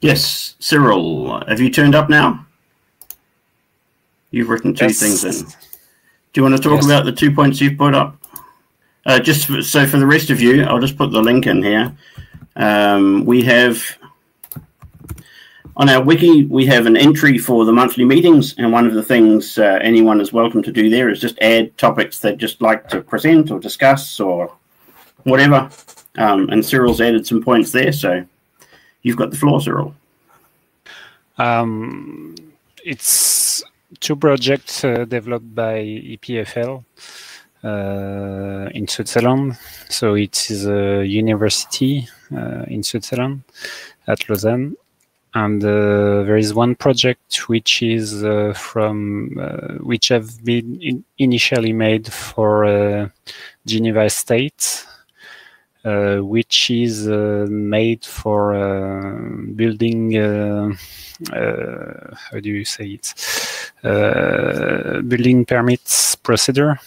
Yes, Cyril, have you turned up now? You've written two yes. things in. Do you want to talk yes. about the two points you've put up? Uh, just for, so for the rest of you, I'll just put the link in here. Um, we have on our wiki, we have an entry for the monthly meetings, and one of the things uh, anyone is welcome to do there is just add topics they'd just like to present or discuss or whatever. Um, and Cyril's added some points there, so you've got the floor, Cyril. Um, it's two projects uh, developed by EPFL uh, in Switzerland. So it is a university uh, in Switzerland at Lausanne and uh, there is one project which is uh, from uh, which have been in initially made for Geneva State, Uh, which is uh, made for uh, building. Uh, how do you say it? building permits procedure.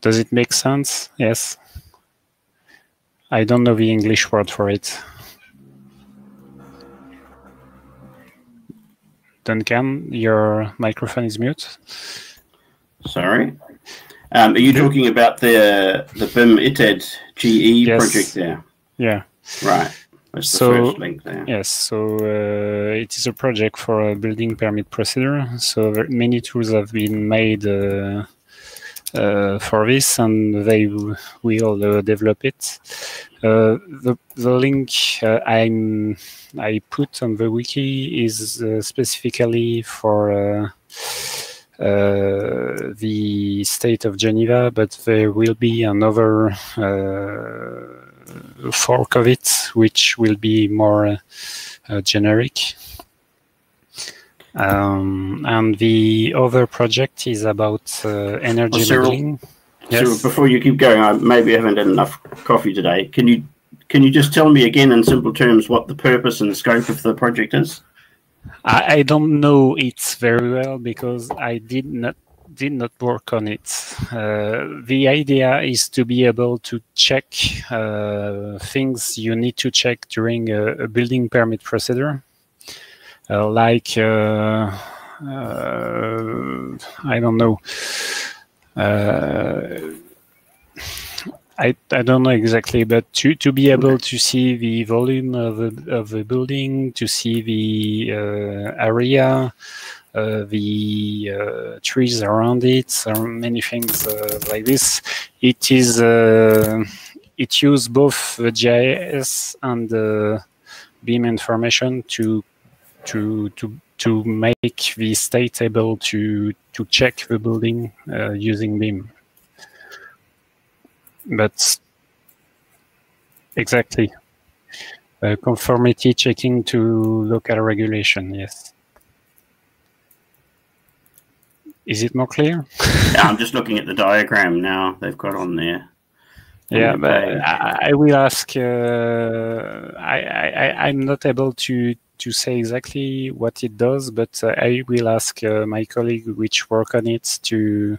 Does it make sense? Yes. I don't know the English word for it. Duncan, your microphone is mute. Sorry. Um, are you talking about the the BIM ITED GE yes. project there? Yeah. Right. That's so, Yes, so uh, it is a project for a building permit procedure. So many tools have been made uh, uh, for this, and they will uh, develop it. Uh, the the link uh, I'm I put on the wiki is uh, specifically for the state of Geneva, but there will be another fork of it, which will be more generic. Um, and the other project is about uh, energy. Yes. So before you keep going, I maybe haven't had enough coffee today. Can you can you just tell me again in simple terms what the purpose and the scope of the project is? I, I don't know it very well because I did not did not work on it. Uh, the idea is to be able to check uh, things you need to check during a, a building permit procedure, uh, like uh, uh, I don't know uh, I, I don't know exactly, but to, to be able to see the volume of the, of the building, to see the uh, area, uh, the uh, trees around it, many things uh, like this. It is uh, it uses both the GIS and the BIM information to to to to make the state able to to check the building uh, using BIM. But exactly, uh, conformity checking to local regulation. Yes. Is it more clear? yeah, I'm just looking at the diagram now. They've got on there. Yeah, but I, I, will ask. Uh, I, I I'm not able to to say exactly what it does, but uh, I will ask uh, my colleague which work on it to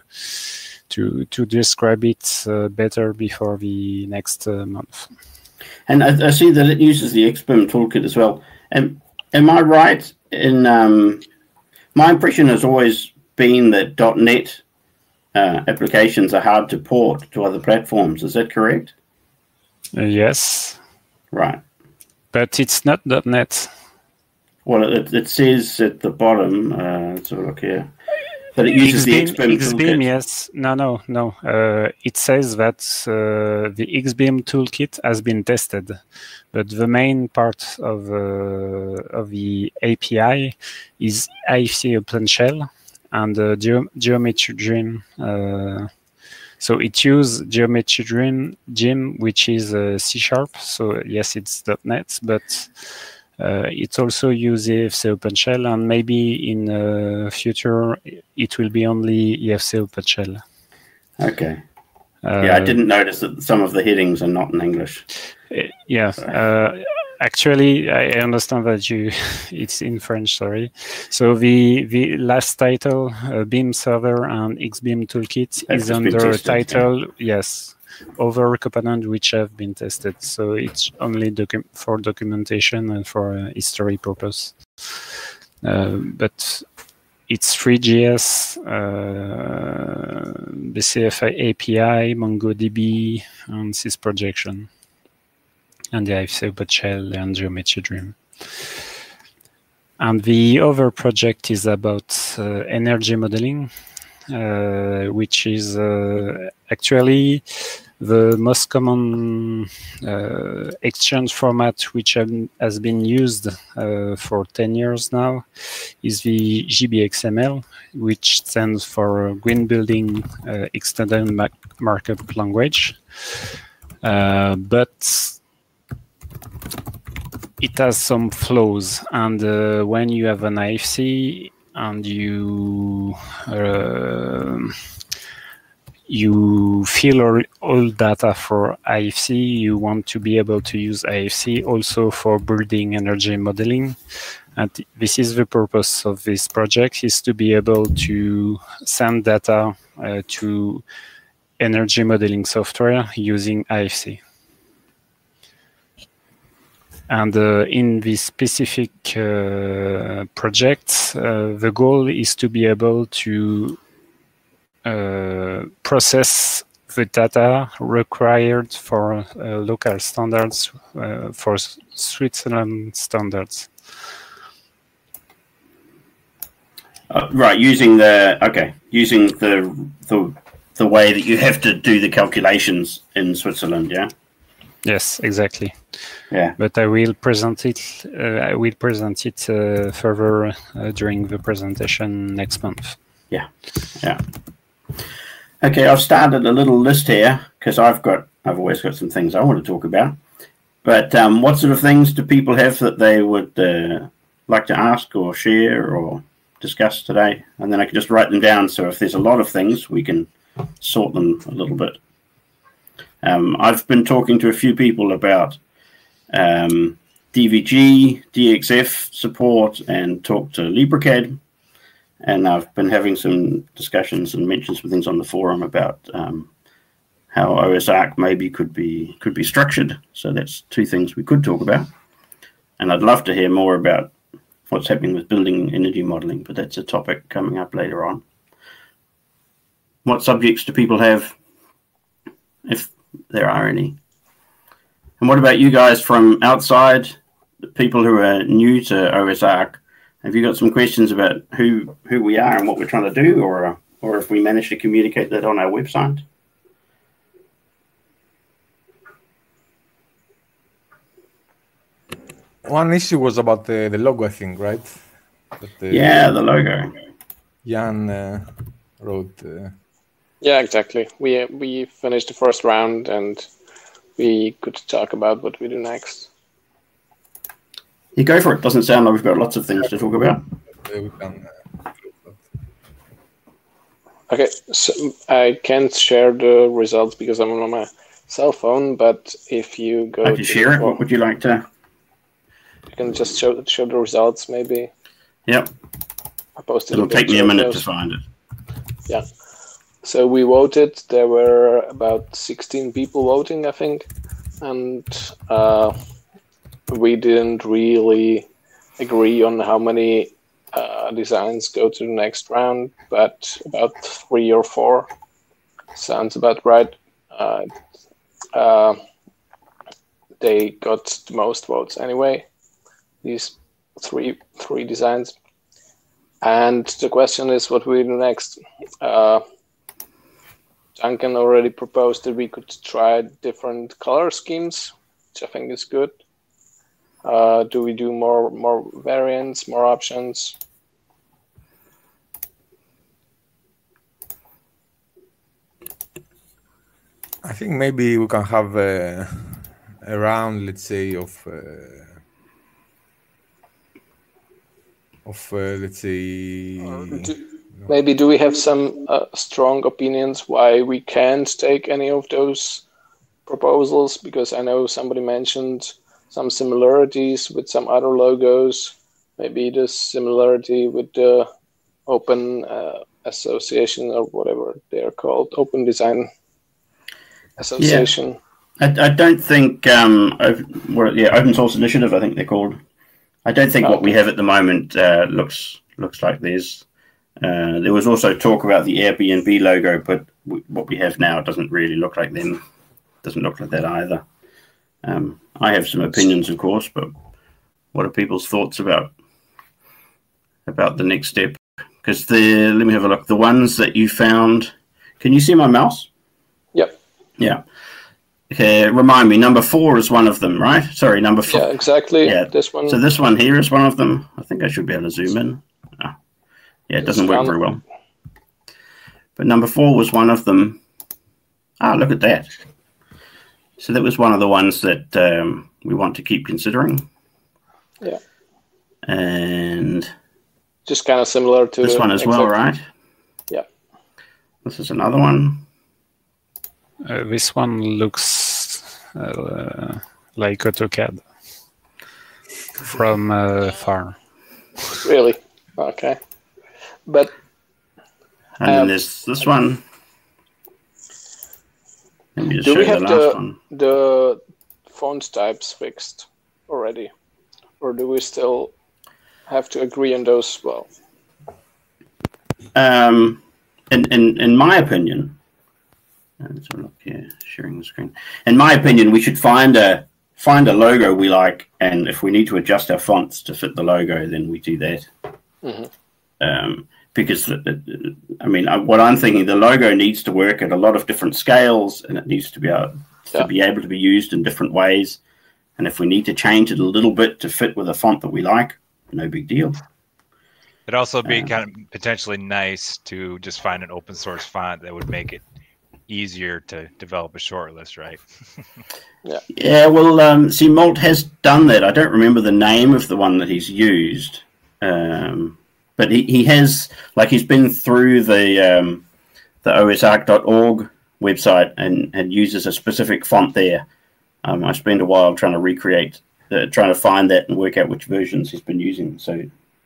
to to describe it uh, better before the next uh, month. And I, I, see that it uses the XBIM toolkit as well. Am, am I right in um, my impression has always been that .NET uh, applications are hard to port to other platforms. Is that correct? Uh, yes. Right. But it's not .NET. Well, it, it says at the bottom, uh, let's have a look here, that it uses XBIM, the XBIM yes. No, no, no. Uh, it says that uh, the XBIM toolkit has been tested, but the main part of uh, of the API is IFC Open Shell and uh, Ge Geometry Gym. Uh, so it uses Geometry Gym, Gem, which is uh, C Sharp. So yes, it's .NET, but uh, it also uses IFC OpenShell, and maybe in the future it will be only IFC OpenShell. Okay. Uh, yeah, I didn't notice that some of the headings are not in English. Uh, yeah. Uh, actually, I understand that you it's in French. Sorry. So the the last title, uh, BIM Server and XBIM Toolkit, is under title. Yeah. Yes. Other components which have been tested. So it's only docu for documentation and for uh, history purpose. Uh, but it's Three.js, uh, BCF API, MongoDB, and sysprojection, and the IFC shell and Geometry Gym. And the other project is about uh, energy modeling, uh, which is uh, actually the most common uh, exchange format which has been used uh, for 10 years now is the GBXML, which stands for Green Building uh, Extended Markup Language. but it has some flaws, and uh, when you have an IFC and you uh, you fill all, data for IFC, you want to be able to use IFC also for building energy modeling. And this is the purpose of this project, is to be able to send data uh, to energy modeling software using IFC. And uh, in this specific uh, project, uh, the goal is to be able to process the data required for uh, local standards uh, for Switzerland standards. Uh, right, using the okay, using the the the way that you have to do the calculations in Switzerland, yeah. Yes, exactly. Yeah. But I will present it. Uh, I will present it uh, further during the presentation next month. Yeah. Yeah. Okay, I've started a little list here because I've got I've always got some things I want to talk about. But um, what sort of things do people have that they would uh, like to ask or share or discuss today? And then I can just write them down. So if there's a lot of things, we can sort them a little bit. Um, I've been talking to a few people about um, DVG, DXF support, and talk to LibreCAD and I've been having some discussions and mentions some things on the forum about um, how OSArch maybe could be could be structured. So that's two things we could talk about, and I'd love to hear more about what's happening with building energy modeling, but that's a topic coming up later on. What subjects do people have, if there are any? And what about you guys from outside, people who are new to OSArch? Have you got some questions about who who we are and what we're trying to do, or or if we manage to communicate that on our website? One issue was about the, the logo, I think, right? The, yeah, the logo. Jan uh, wrote. Uh... Yeah, exactly. We we finished the first round, and we could talk about what we do next. You go for it. Doesn't sound like we've got lots of things to talk about. Okay, so I can't share the results because I'm on my cell phone. But if you go, I can share it. What would you like to? You can just show show the results, maybe. Yep. I posted. It'll take me a minute to find it. Yeah. So we voted. There were about 16 people voting, I think, and uh, we didn't really agree on how many uh, designs go to the next round, but about three or four sounds about right. Uh, uh, they got the most votes anyway. These three three designs, and the question is what we do next. Uh, Duncan already proposed that we could try different color schemes, which I think is good. Uh, do we do more more variants, more options? I think maybe we can have a, a round, let's say, of uh, of uh, let's say. Do, maybe do we have some uh, strong opinions why we can't take any of those proposals? Because I know somebody mentioned some similarities with some other logos, maybe the similarity with the Open uh, Association or whatever they are called, Open Design. association. I, I don't think um, well, yeah, open source initiative. I think they're called. I don't think what we have at the moment uh, looks looks like theirs. Uh, there was also talk about the Airbnb logo, but w- what we have now doesn't really look like them. Doesn't look like that either. Um, I have some opinions, of course, but what are people's thoughts about about the next step? Because the let me have a look. The ones that you found. Can you see my mouse? Yep. Yeah. Okay, remind me. Number four is one of them, right? Sorry, number four. Yeah, exactly. Yeah, This one. So this one here is one of them. I think I should be able to zoom in. Ah. Yeah, it doesn't work very well. But number four was one of them. Ah, look at that. So that was one of the ones that um, we want to keep considering. Yeah. And just kind of similar to this one as well, right? Yeah. This is another one. Uh, this one looks uh, like AutoCAD from uh, far. Really? Okay. But And then Um, there's this one. Let me just Do we have the the- the font types fixed already, or do we still have to agree on those as well? Um, in, in, in my opinion, uh, let's have a look here, sharing the screen. In my opinion, we should find a find a logo we like, and if we need to adjust our fonts to fit the logo, then we do that. Mhm. Um, because the- the- I mean, uh, what I'm thinking, the logo needs to work at a lot of different scales, and it needs to be able to be able to be used in different ways. And if we need to change it a little bit to fit with a font that we like, no big deal. It'd also be Um, kind of potentially nice to just find an open source font that would make it easier to develop a short list, right? Yeah, well, um, see, Moult has done that. I don't remember the name of the one that he's used, um, but he, he has, like, he's been through the um, the osarch.org website and, and uses a specific font there. Um, I spent a while trying to recreate, uh, trying to find that and work out which versions he's been using. So,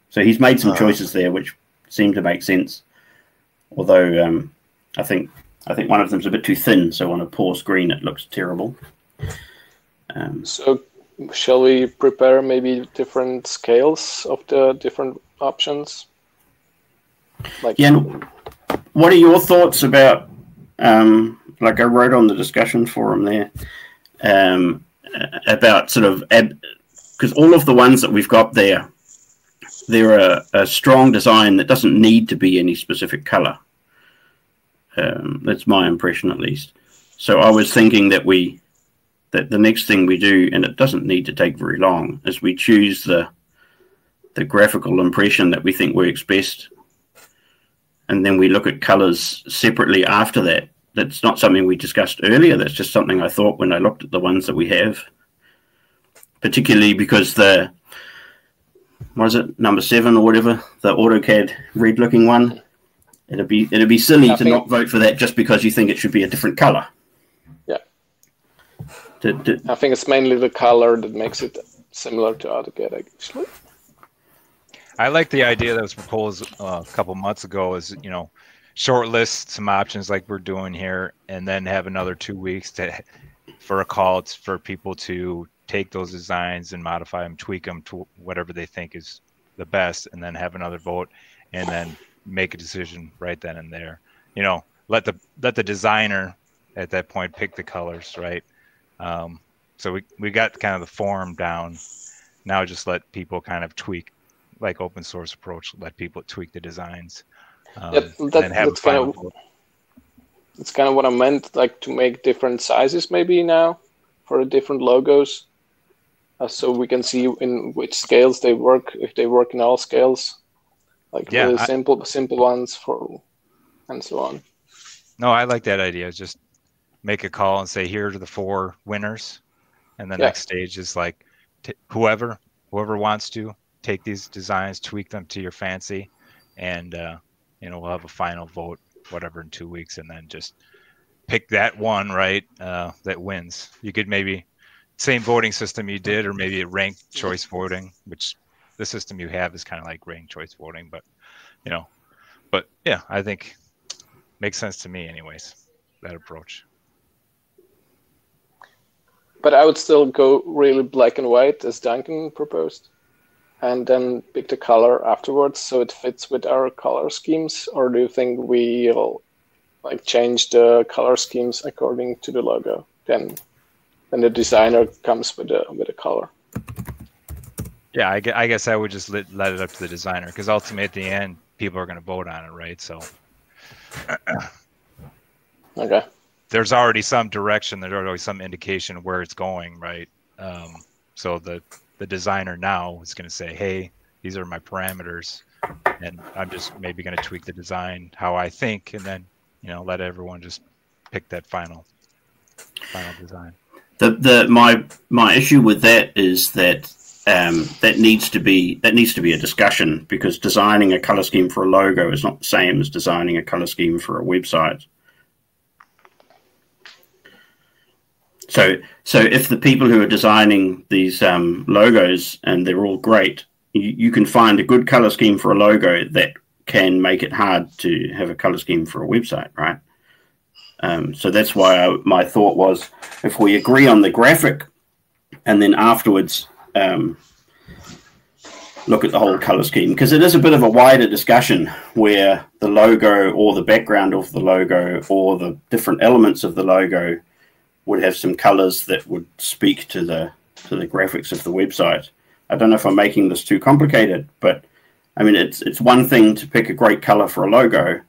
so he's made some Ah. choices there which seem to make sense. Although um, I think I think one of them's a bit too thin, so on a poor screen it looks terrible. Um, So, shall we prepare maybe different scales of the different options? Like, Yeah, what are your thoughts about? Um, like I wrote on the discussion forum there um, about sort of because all of the ones that we've got there, they're a, a strong design that doesn't need to be any specific color. Um, that's my impression, at least. So I was thinking that we that the next thing we do, and it doesn't need to take very long, is we choose the the graphical impression that we think works best and then we look at colors separately after that. That's not something we discussed earlier. That's just something I thought when I looked at the ones that we have, particularly because the what is it number seven or whatever the AutoCAD red looking one. It'd be it'd be silly I to not vote for that just because you think it should be a different color. Yeah. To, to, I think it's mainly the color that makes it similar to AutoCAD, actually. I like the idea that was proposed uh, a couple months ago is, you know, shortlist some options like we're doing here and then have another two weeks to for a call it's for people to take those designs and modify them, tweak them to whatever they think is the best, and then have another vote and then make a decision right then and there. You know, let the let the designer at that point pick the colors, right? Um, so we, we got kind of the form down. Now just let people kind of tweak like open source approach, let people tweak the designs. Um, Yep, and that- that's kind of- vote. It's kind of what I meant, like to make different sizes maybe now for different logos, uh, so we can see in which scales they work. If they work in all scales, like Yeah, really I- simple simple ones for, and so on. No, I like that idea. Just make a call and say, here are the four winners. And the Yeah. next stage is like t- whoever, whoever wants to take these designs, tweak them to your fancy. And, uh, you know, we'll have a final vote, whatever, in two weeks. And then just pick that one, right? Uh, that wins. You could maybe same voting system you did, or maybe a ranked choice voting, which the system you have is kind of like ranked choice voting, but you know, but yeah, I think makes sense to me anyways that approach but I would still go really black and white as Duncan proposed, and then pick the color afterwards so it fits with our color schemes. Or do you think we'll like change the color schemes according to the logo? Then, then the designer comes with a with a color. Yeah, I, I guess I would just let, let it up to the designer because ultimately at the end, people are going to vote on it, right? So Okay. there's already some direction, there's already some indication where it's going, right? Um, so the the designer now is going to say, hey, these are my parameters, and I'm just maybe going to tweak the design how I think, and then you know let everyone just pick that final final design. The the my my issue with that is that um, that needs to be that needs to be a discussion because designing a color scheme for a logo is not the same as designing a color scheme for a website. So so if the people who are designing these um, logos and they're all great, you, you can find a good color scheme for a logo that can make it hard to have a color scheme for a website, right? Um, so that's why I, my thought was if we agree on the graphic and then afterwards um, look at the whole color scheme, because it is a bit of a wider discussion where the logo or the background of the logo or the different elements of the logo would have some colors that would speak to the to the graphics of the website. I don't know if I'm making this too complicated, but I mean it's it's one thing to pick a great color for a logo,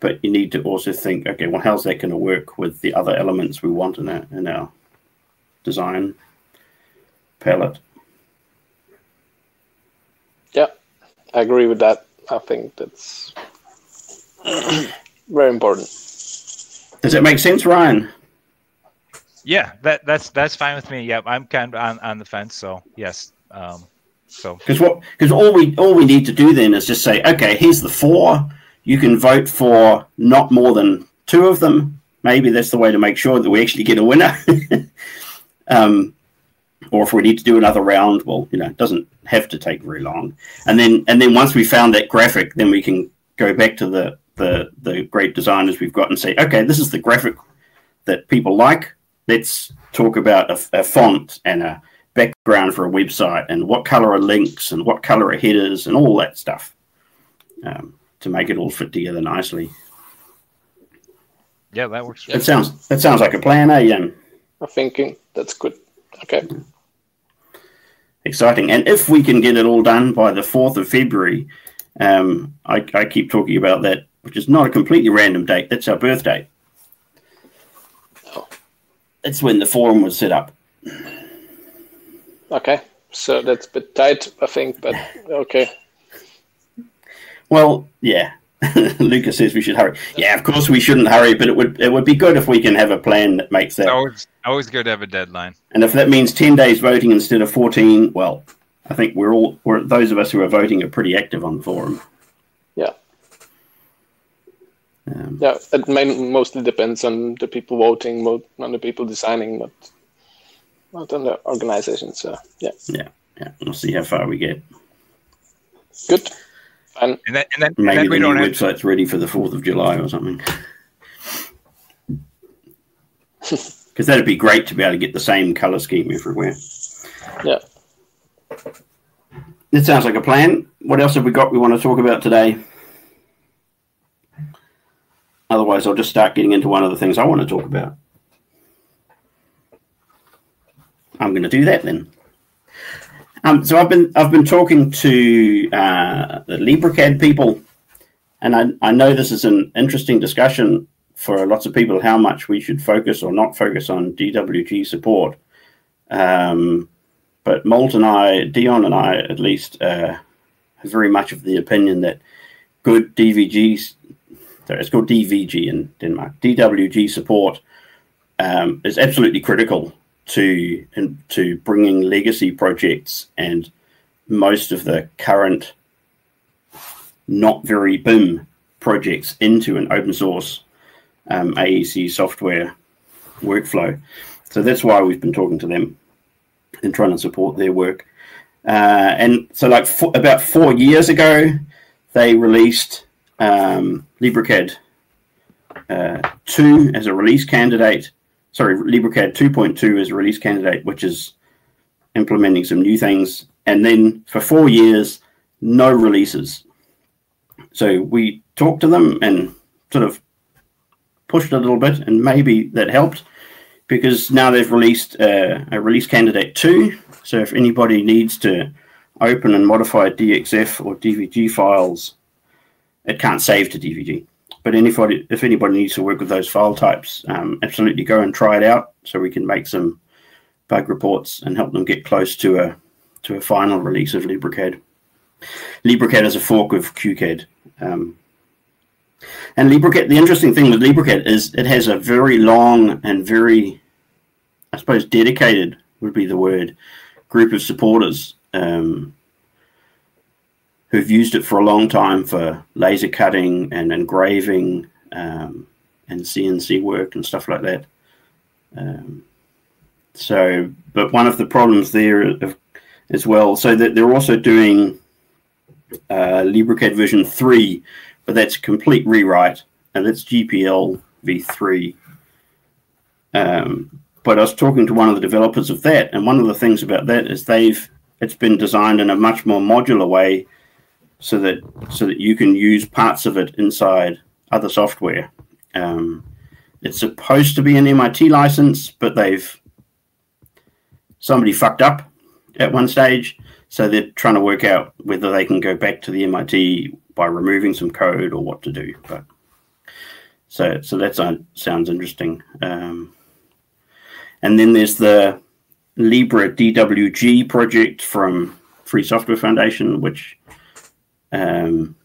but you need to also think, okay, well, how's that going to work with the other elements we want in our in our design palette? Yeah, I agree with that. I think that's very important. Does it make sense, Ryan? Yeah, that that's that's fine with me. Yeah, I'm kind of on, on the fence. So yes, um, so Because what? Because all we all we need to do then is just say, okay, here's the four. You can vote for not more than two of them. Maybe that's the way to make sure that we actually get a winner. um, or if we need to do another round, well, you know, it doesn't have to take very long. And then and then once we found that graphic, then we can go back to the the the great designers we've got and say, okay, this is the graphic that people like. Let's talk about a, a font and a background for a website and what color are links and what color are headers and all that stuff um, to make it all fit together nicely. yeah, that works. That sounds that sounds like a plan, eh, Jan? I'm thinking that's good. Okay. Exciting. And if we can get it all done by the fourth of February, um, I, I keep talking about that, which is not a completely random date. That's our birthday. Oh. That's when the forum was set up. Okay. So that's a bit tight, I think, but okay. Well, yeah. Lucas says we should hurry. Yeah, of course we shouldn't hurry, but it would it would be good if we can have a plan that makes that. Always always good to have a deadline. And if that means ten days voting instead of fourteen, well, I think we're all we're those of us who are voting are pretty active on the forum. Yeah. Um, Yeah. It main, mostly depends on the people voting, mo- on the people designing, but not on the organization. So yeah. yeah, yeah. we'll see how far we get. Good. Fine. And then and then, and Maybe then the we new don't have website's ready for the fourth of July or something. Because that'd be great to be able to get the same color scheme everywhere. Yeah. That sounds like a plan. What else have we got we want to talk about today? Otherwise, I'll just start getting into one of the things I want to talk about. I'm going to do that then. Um, so I've been I've been talking to uh, the LibreCAD people, and I, I know this is an interesting discussion for lots of people how much we should focus or not focus on DWG support. Um, but Moult and I, Dion and I, at least, uh, are very much of the opinion that good DVGs, it's called DVG in Denmark, DWG support um, is absolutely critical to in, to bringing legacy projects and most of the current not very BIM projects into an open source um, AEC software workflow. So that's why we've been talking to them and trying to support their work. Uh, and so, like four, about four years ago, they released um, LibreCAD uh, 2 as a release candidate sorry, LibreCAD 2.2 is a release candidate, which is implementing some new things. And then for four years, no releases. So we talked to them and sort of pushed a little bit, and maybe that helped because now they've released uh, a release candidate two. So if anybody needs to open and modify DXF or DVG files, it can't save to DVD. But anybody, if anybody needs to work with those file types, um, absolutely go and try it out so we can make some bug reports and help them get close to a to a final release of LibreCAD. LibreCAD is a fork of QCAD. Um, and LibreCAD, the interesting thing with LibreCAD is it has a very long and very, I suppose, dedicated would be the word, group of supporters um, who've used it for a long time for laser cutting and engraving um, and CNC work and stuff like that. Um, so, but one of the problems there as well, so that they're also doing uh, LibreCAD version 3, but that's a complete rewrite, and that's GPL v3. Um, but I was talking to one of the developers of that, and one of the things about that is they've it's been designed in a much more modular way, so that so that you can use parts of it inside other software. Um, it's supposed to be an MIT license, but they've somebody fucked up at one stage, so they're trying to work out whether they can go back to the MIT by removing some code or what to do. But so so that sounds interesting. Um, and then there's the Libre DWG project from Free Software Foundation, which, um,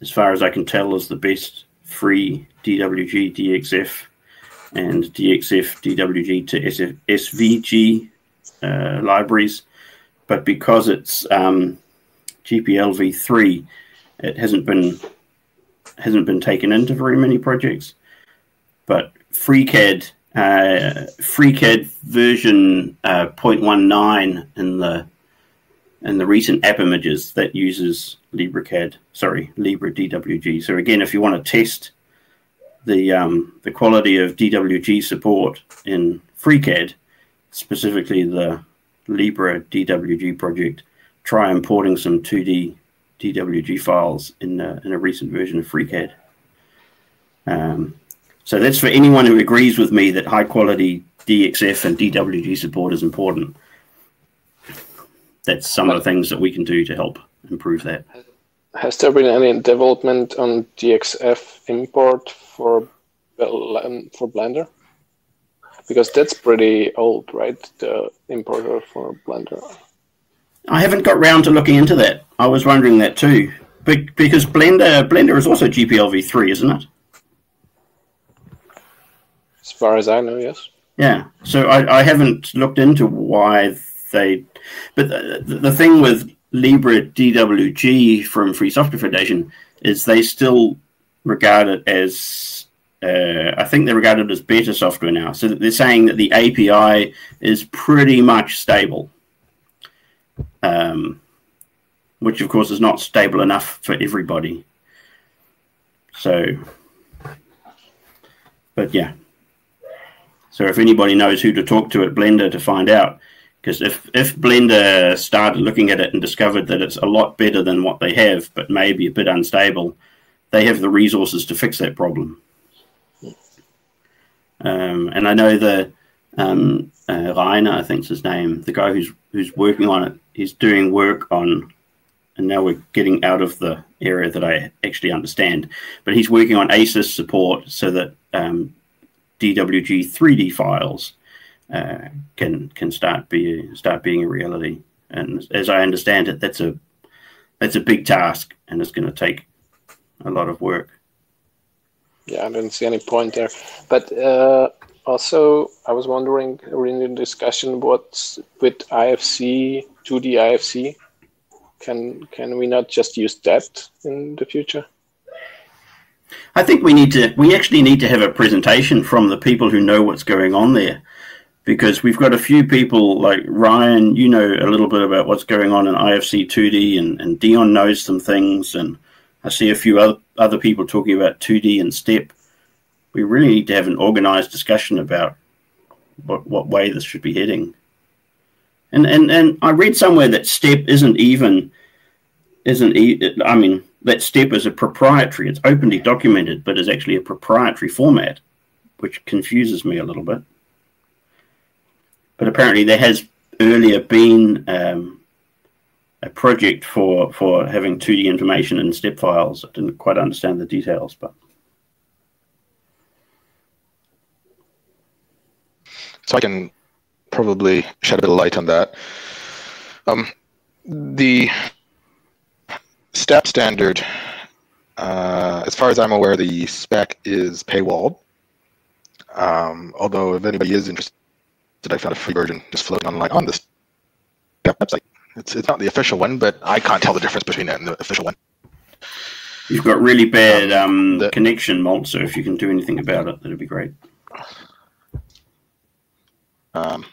as far as I can tell, is the best free DWG DXF and DXF DWG to SF, SVG uh, libraries. But because it's um, GPL v3, it hasn't been hasn't been taken into very many projects. But FreeCAD uh, FreeCAD version uh, 0.19 in the in the recent app images that uses LibreCAD, sorry, Libre DWG. So again, if you want to test the um, the quality of DWG support in FreeCAD, specifically the Libre DWG project, try importing some 2D DWG files in a, in a recent version of FreeCAD. Um, so that's for anyone who agrees with me that high quality DXF and DWG support is important. That's some of the things that we can do to help improve that. Has there been any development on DXF import for for Blender? Because that's pretty old, right? The importer for Blender. I haven't got round to looking into that. I was wondering that too, because Blender Blender is also GPLv3, isn't it? As far as I know, yes. Yeah. So I, I haven't looked into why they, but the, the thing with Libre DWG from Free Software Foundation is they still regard it as uh, I think they regard it as beta software now. So they're saying that the API is pretty much stable, um, which of course is not stable enough for everybody. So, but yeah. So if anybody knows who to talk to at Blender to find out, because if, if Blender started looking at it and discovered that it's a lot better than what they have, but maybe a bit unstable, they have the resources to fix that problem. Um, and I know the um, uh, Rainer, I think is his name, the guy who's who's working on it, he's doing work on, and now we're getting out of the area that I actually understand, but he's working on ACIS support so that um, DWG 3D files uh, can can start be start being a reality. And as I understand it, that's a that's a big task, and it's going to take a lot of work. Yeah, I didn't see any point there. But uh, also, I was wondering in the discussion what's with IFC, 2D IFC. Can can we not just use that in the future? I think we need to. We actually need to have a presentation from the people who know what's going on there because we've got a few people like Ryan, you know a little bit about what's going on in IFC 2D, and, and Dion knows some things, and I see a few other, other people talking about 2D and STEP. We really need to have an organized discussion about what, what way this should be heading. And and and I read somewhere that step isn't even isn't e- I mean that step is a proprietary. It's openly documented, but is actually a proprietary format, which confuses me a little bit. But apparently, there has earlier been um, a project for for having 2D information in step files. I didn't quite understand the details, but so I can probably shed a bit of light on that. Um, the step standard, uh, as far as I'm aware, the spec is paywalled. Um, although if anybody is interested, I found a free version just floating online on this website. It's, it's not the official one, but I can't tell the difference between it and the official one. You've got really bad um, the, connection, Moult, so if you can do anything about it, that'd be great. Um,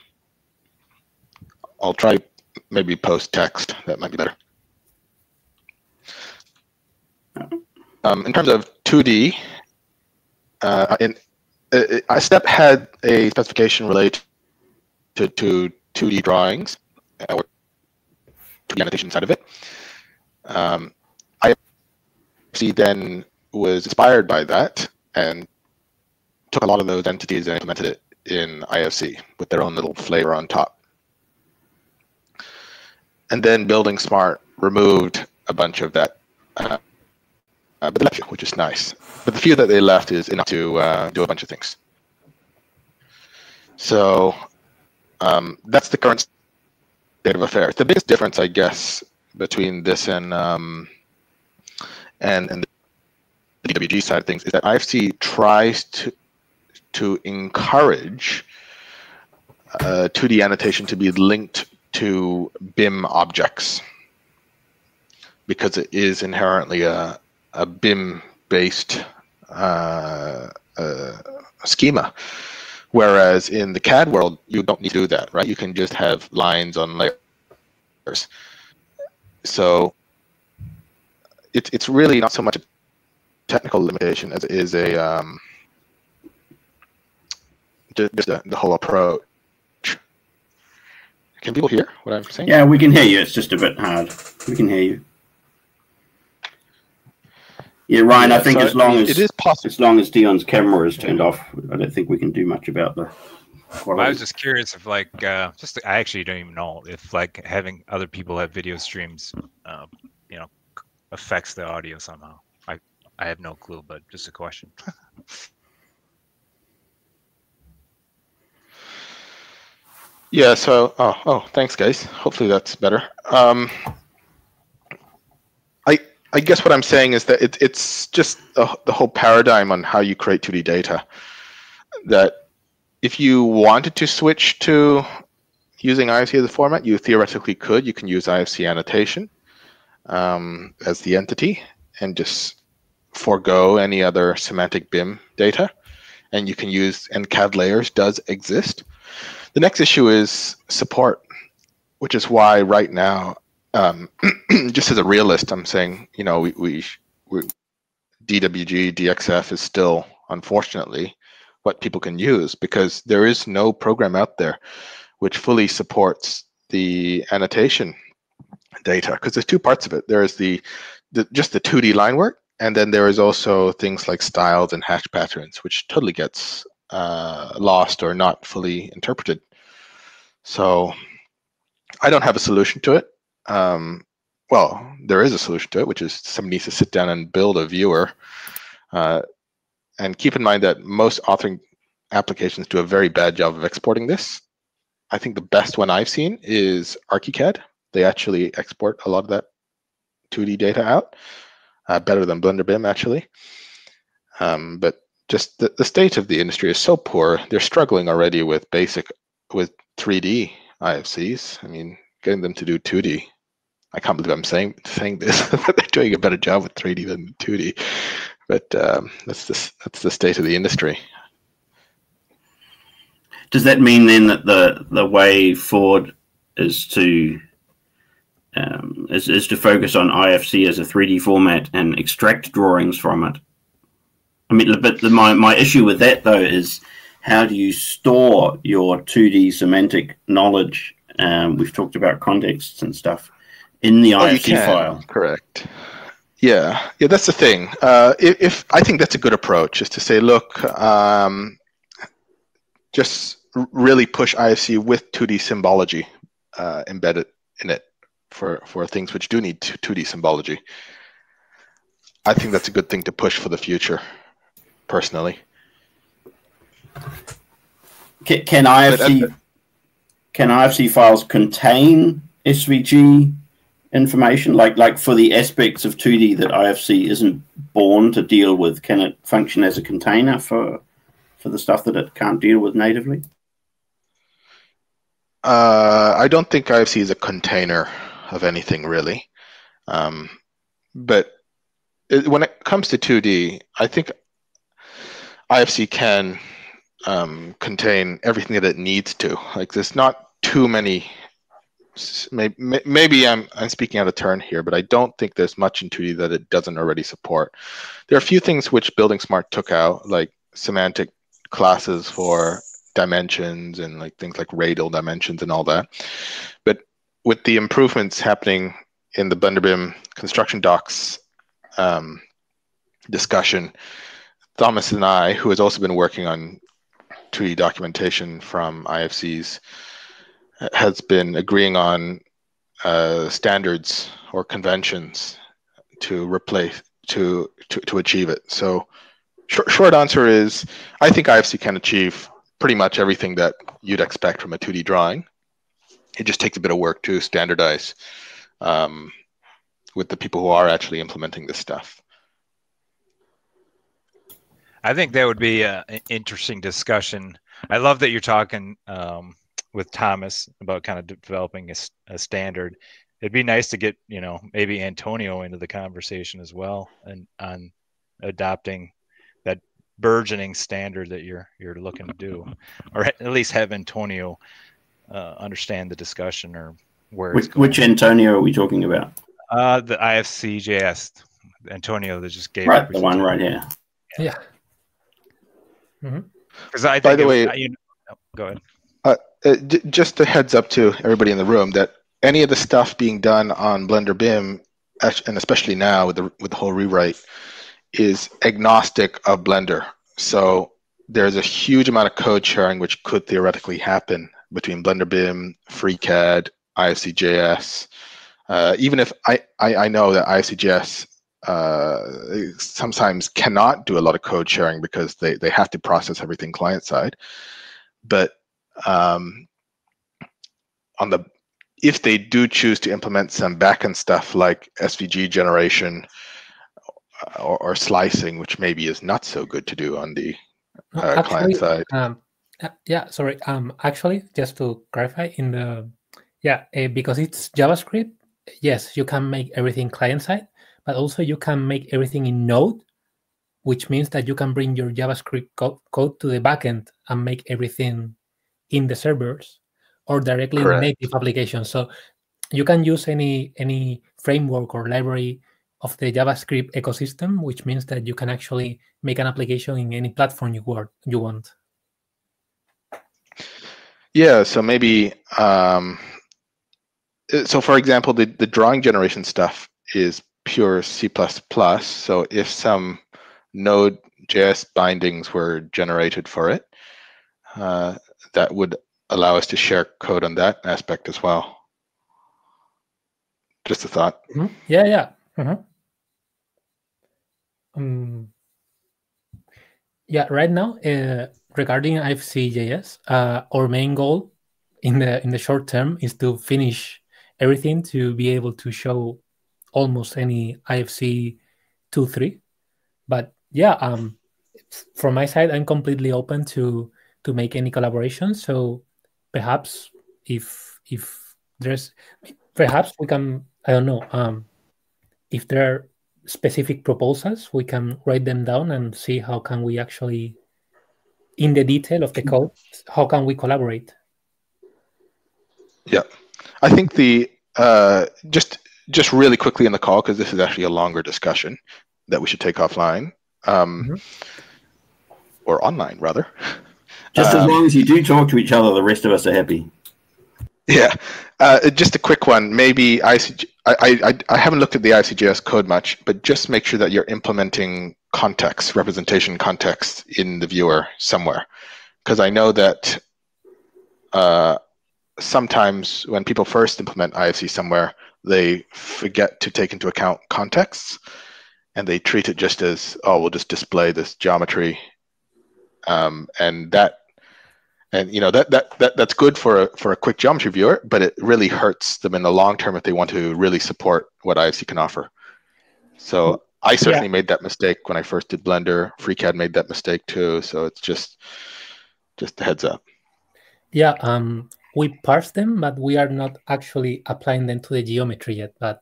I'll try maybe post text. That might be better. Um, in terms of 2D, uh, in, uh, uh step had a specification related to, to 2D drawings, uh, or to the annotation side of it. Um, IFC then was inspired by that and took a lot of those entities and implemented it in IFC with their own little flavor on top. And then Building Smart removed a bunch of that, uh, uh, which is nice. But the few that they left is enough to uh, do a bunch of things. So um, that's the current state of affairs. The biggest difference, I guess, between this and um, and and the DWG side of things is that IFC tries to to encourage uh, 2D annotation to be linked to BIM objects because it is inherently a, a BIM based uh, uh, schema. Whereas in the CAD world, you don't need to do that, right? You can just have lines on layers. So it's it's really not so much a technical limitation as it is a um, just the, the whole approach. Can people hear what I'm saying? Yeah, we can hear you. It's just a bit hard. We can hear you. Yeah, Ryan. Yeah, I think so as long as it is possible, as long as Dion's camera is turned off, I don't think we can do much about the. Well, I was just curious if, like, uh, just I actually don't even know if, like, having other people have video streams, uh, you know, affects the audio somehow. I I have no clue, but just a question. Yeah. So, oh, oh, thanks, guys. Hopefully that's better. Um, I guess what I'm saying is that it, it's just the, the whole paradigm on how you create 2D data. That if you wanted to switch to using IFC as a format, you theoretically could. You can use IFC annotation um, as the entity and just forego any other semantic BIM data. And you can use, and CAD layers does exist. The next issue is support, which is why right now, um, just as a realist, I'm saying, you know, we, we, we DWG, DXF is still, unfortunately, what people can use because there is no program out there which fully supports the annotation data because there's two parts of it. There is the, the just the 2D line work, and then there is also things like styles and hatch patterns, which totally gets uh, lost or not fully interpreted. So I don't have a solution to it. Um, well, there is a solution to it, which is somebody needs to sit down and build a viewer. Uh, and keep in mind that most authoring applications do a very bad job of exporting this. I think the best one I've seen is ArchiCAD. They actually export a lot of that 2D data out, uh, better than Blender BIM actually. Um, but just the, the state of the industry is so poor. They're struggling already with basic with 3D IFCs. I mean, getting them to do 2D. I can't believe I'm saying saying this, but they're doing a better job with 3D than 2D. But um, that's the that's the state of the industry. Does that mean then that the the way forward is to um, is, is to focus on IFC as a 3D format and extract drawings from it? I mean, but the, my my issue with that though is how do you store your 2D semantic knowledge? Um, we've talked about contexts and stuff in the Oh, IFC file. Correct. Yeah, yeah, that's the thing. Uh, if, if I think that's a good approach, is to say, look, um, just really push IFC with 2D symbology uh, embedded in it for for things which do need 2D symbology. I think that's a good thing to push for the future, personally. Can, can IFC can IFC files contain SVG information? Like like for the aspects of 2D that IFC isn't born to deal with, can it function as a container for for the stuff that it can't deal with natively? Uh, I don't think IFC is a container of anything really, um, but it, when it comes to 2D, I think IFC can um, contain everything that it needs to. Like, there's not too many. Maybe, maybe I'm I'm speaking out of turn here, but I don't think there's much in 2D that it doesn't already support. There are a few things which buildingSMART took out, like semantic classes for dimensions and like things like radial dimensions and all that. But with the improvements happening in the BlenderBIM construction docs um, discussion, Thomas and I, who has also been working on 2D documentation from IFCs, has been agreeing on uh, standards or conventions to replace to to, to achieve it. So, short, short answer is, I think IFC can achieve pretty much everything that you'd expect from a 2D drawing. It just takes a bit of work to standardize um, with the people who are actually implementing this stuff. I think that would be an interesting discussion. I love that you're talking um, with Thomas about kind of developing a, a, standard. It'd be nice to get you know maybe Antonio into the conversation as well and on adopting that burgeoning standard that you're you're looking to do, or at least have Antonio uh, understand the discussion or where. Which, which Antonio are we talking about? Uh, the IFCJS Antonio that just gave right the one right here. Yeah. Because mm-hmm. I by the way, you know, oh, go ahead. Uh, just a heads up to everybody in the room that any of the stuff being done on Blender BIM, and especially now with the with the whole rewrite, is agnostic of Blender. So there's a huge amount of code sharing which could theoretically happen between Blender BIM, FreeCAD, IFCJS. Uh, even if I, I, I know that IFCJS uh, sometimes cannot do a lot of code sharing because they, they have to process everything client side. But um, on the if they do choose to implement some backend stuff like SVG generation or, or slicing, which maybe is not so good to do on the uh, actually, client side. Um, yeah, sorry. Um, actually, just to clarify, in the yeah, uh, because it's JavaScript, yes, you can make everything client side, but also you can make everything in Node, which means that you can bring your JavaScript co- code to the backend and make everything in the servers or directly Correct. in native applications. So you can use any any framework or library of the JavaScript ecosystem, which means that you can actually make an application in any platform you want. You want. Yeah. So maybe. Um, so, for example, the the drawing generation stuff is pure C++. So if some Node.js bindings were generated for it, uh, that would allow us to share code on that aspect as well. Just a thought. Mm-hmm. Yeah, yeah. Mm-hmm. Um, yeah, right now, uh, regarding IFC.js, uh, our main goal in the in the short term is to finish everything to be able to show almost any IFC two three. But yeah, um, from my side, I'm completely open to to make any collaboration. So perhaps if if there's perhaps we can I don't know um, if there are specific proposals we can write them down and see how can we actually in the detail of the code how can we collaborate yeah i think the uh, just just really quickly in the call because this is actually a longer discussion that we should take offline um, mm-hmm. or online rather Just as Um, long as you do talk to each other, the rest of us are happy. Yeah, uh, just a quick one. Maybe ICG, I, I, I- haven't looked at the IFCJS code much, but just make sure that you're implementing context, representation context in the viewer somewhere. Because I know that uh, sometimes when people first implement IFC somewhere, they forget to take into account contexts and they treat it just as, oh, we'll just display this geometry. Um, and that and you know that that, that that's good for a for a quick geometry viewer, but it really hurts them in the long term if they want to really support what IFC can offer. So I certainly made that mistake when I first did Blender. FreeCAD made that mistake too. So it's just just a heads up. Yeah, um, we parse them, but we are not actually applying them to the geometry yet. But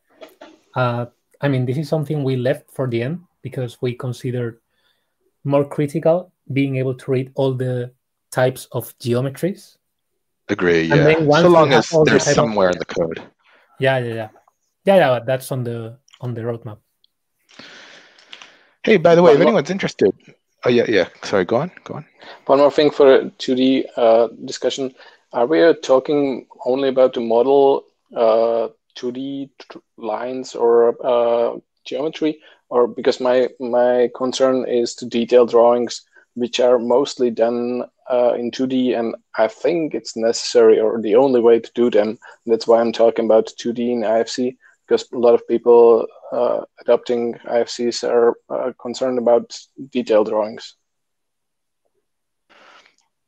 uh, I mean, this is something we left for the end because we considered more critical being able to read all the types of geometries. Agree. And Yeah. then once So long as all the they're of- somewhere in the code. Yeah, yeah, yeah, yeah, yeah. That's on the on the roadmap. Hey, by the way, if more- anyone's interested, oh yeah, yeah. Sorry, go on, go on. One more thing for 2D uh, discussion. Are we uh, talking only about the model uh, 2D lines or uh, geometry? Or because my, my concern is to detail drawings, which are mostly done uh, in 2D, and I think it's necessary or the only way to do them. That's why I'm talking about 2D in IFC, because a lot of people uh, adopting IFCs are uh, concerned about detail drawings.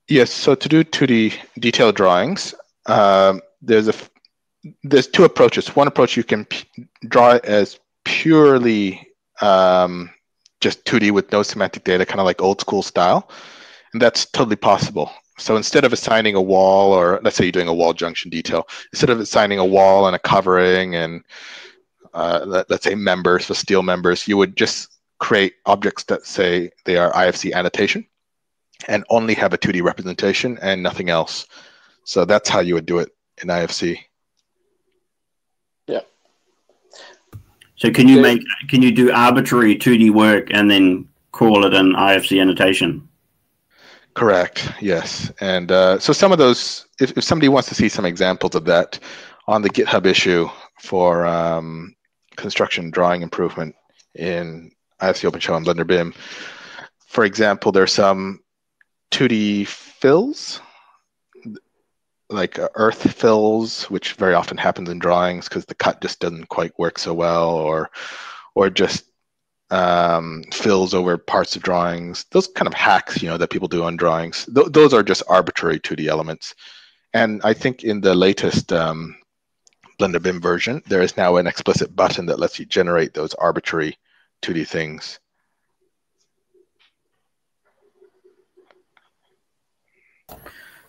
Yes, so to do 2D detailed drawings, um, there's a there's two approaches. One approach you can draw it as purely um, just 2D with no semantic data, kind of like old school style, and that's totally possible. So instead of assigning a wall, or let's say you're doing a wall junction detail, instead of assigning a wall and a covering and uh, let, let's say members, so steel members, you would just create objects that say they are IFC annotation and only have a 2D representation and nothing else. So that's how you would do it in IFC. Yeah. So can you make can you do arbitrary 2D work and then call it an IFC annotation? Correct. Yes. And uh, so some of those, if, if somebody wants to see some examples of that on the GitHub issue for um, construction drawing improvement in IFC OpenShell and Blender BIM, for example, there's some 2D fills, like uh, earth fills, which very often happens in drawings because the cut just doesn't quite work so well, or or just um, fills over parts of drawings. Those kind of hacks, you know, that people do on drawings. Th- those are just arbitrary 2D elements. And I think in the latest um, Blender BIM version, there is now an explicit button that lets you generate those arbitrary 2D things.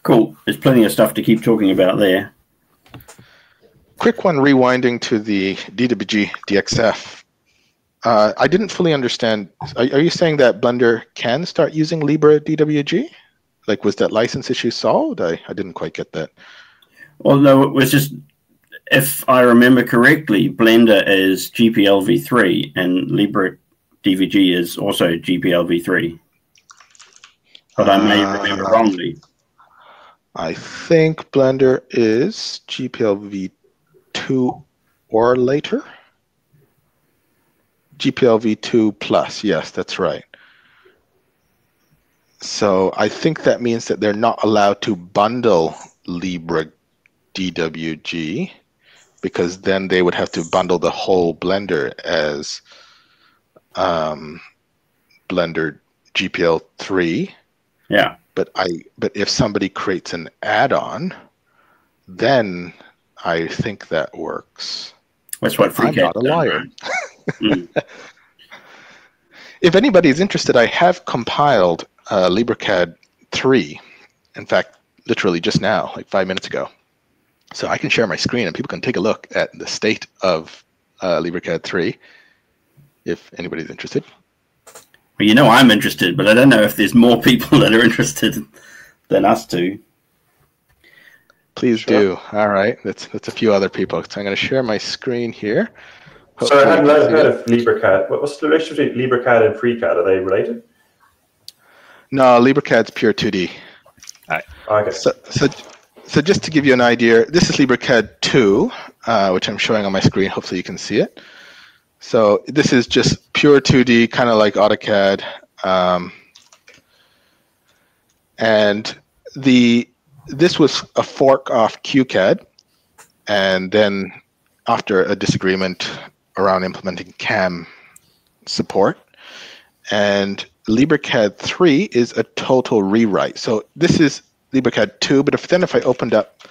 Cool. There's plenty of stuff to keep talking about there. Quick one, rewinding to the DWG DXF. Uh, I didn't fully understand. Are, are you saying that Blender can start using LibreDWG? Like, was that license issue solved? I, I didn't quite get that. Well, no, it was just, if I remember correctly, Blender is GPL v3 and Libre DVG is also GPL v3. But I may remember Uh, wrongly. I think Blender is GPL v2 or later. GPL v2 plus, yes, that's right. So I think that means that they're not allowed to bundle Libra DWG because then they would have to bundle the whole Blender as um, Blender GPL 3 Yeah. but I but if somebody creates an add-on, then I think that works. That's what I'm not a liar. right? Mm. If anybody is interested, I have compiled uh, LibreCAD 3. In fact, literally just now, like five minutes ago. So I can share my screen and people can take a look at the state of uh, LibreCAD 3 if anybody's interested. Well, you know I'm interested, but I don't know if there's more people that are interested than us two. Please Sure. do. All right, that's that's a few other people. So I'm going to share my screen here. So I hadn't Hopefully you can heard of LibreCAD. What- What's the relationship between LibreCAD and FreeCAD? Are they related? No, LibreCAD's pure 2D. Okay. So, so, so just to give you an idea, this is LibreCAD 2, uh, which I'm showing on my screen. Hopefully you can see it. So this is just pure 2D, kind of like AutoCAD. Um, and the this was a fork off QCAD, and then after a disagreement around implementing CAM support, and LibreCAD 3 is a total rewrite. So this is LibreCAD 2, but if then if I opened up,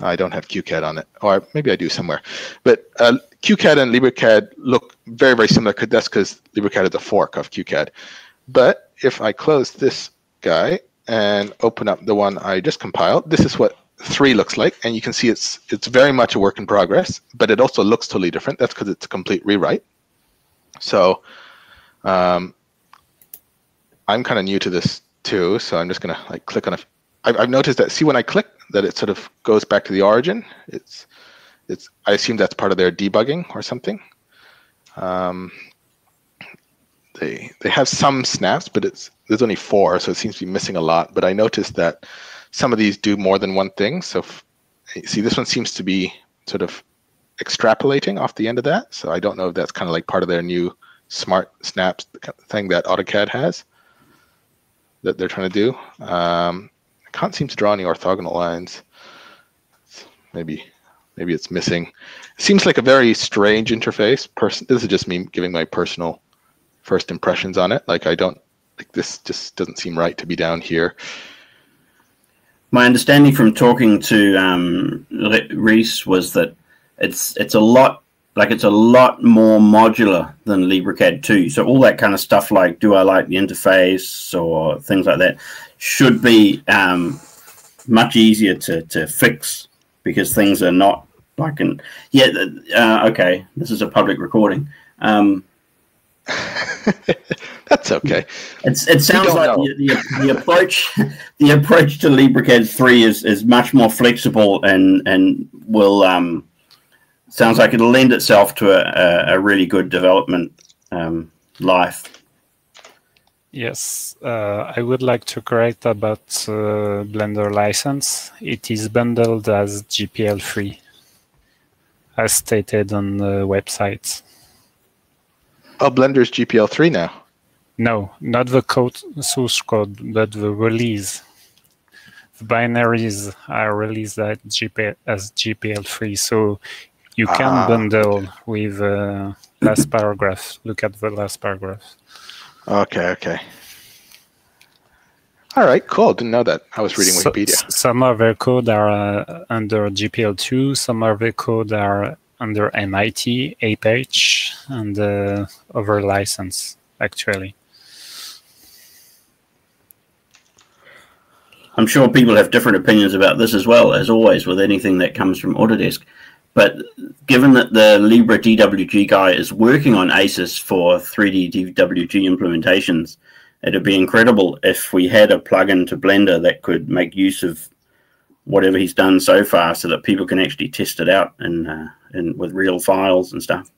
I don't have QCAD on it, or maybe I do somewhere. But uh, QCAD and LibreCAD look very, very similar. That's because LibreCAD is a fork of QCAD. But if I close this guy and open up the one I just compiled, this is what 3 looks like. And you can see it's it's very much a work in progress, but it also looks totally different. That's because it's a complete rewrite. So um, I'm kind of new to this too, so I'm just gonna like click on a. I've, I've noticed that. See when I click that it sort of goes back to the origin. It's it's. I assume that's part of their debugging or something. Um, they they have some snaps, but it's there's only four, so it seems to be missing a lot. But I noticed that some of these do more than one thing. So see, this one seems to be sort of extrapolating off the end of that. So I don't know if that's kind of like part of their new smart snaps thing that AutoCAD has that they're trying to do. Um, I can't seem to draw any orthogonal lines. Maybe, maybe it's missing. It seems like a very strange interface. Person, this is just me giving my personal first impressions on it. Like I don't like this. Just doesn't seem right to be down here. My understanding from talking to um, Ries was that it's it's a lot like it's a lot more modular than LibreCAD 2. So all that kind of stuff like do I like the interface or things like that should be um, much easier to, to fix because things are not like an yeah uh, okay this is a public recording um, That's okay. it's, it sounds like the, the, the approach the approach to LibreCAD 3 is, is much more flexible and and will um, sounds like it'll lend itself to a, a, a really good development um, life. Yes, uh, I would like to correct about uh, Blender license. It is bundled as GPL3, as stated on the website. Oh, Blender's GPL three now. No, not the code source code, but the release. The binaries are released at GP, as GPL3, so you can Ah, bundle with uh, last paragraph. Look at the last paragraph. Okay, okay. All right, cool. Didn't know that. I was reading So- Wikipedia. some of their code are uh, under GPL2, some of their code are under MIT, Apache, and uh, other license, actually. I'm sure people have different opinions about this as well, as always with anything that comes from Autodesk. But given that the LibreDWG guy is working on ACIS for 3D DWG implementations, it'd be incredible if we had a plugin to Blender that could make use of whatever he's done so far, so that people can actually test it out and uh, and with real files and stuff.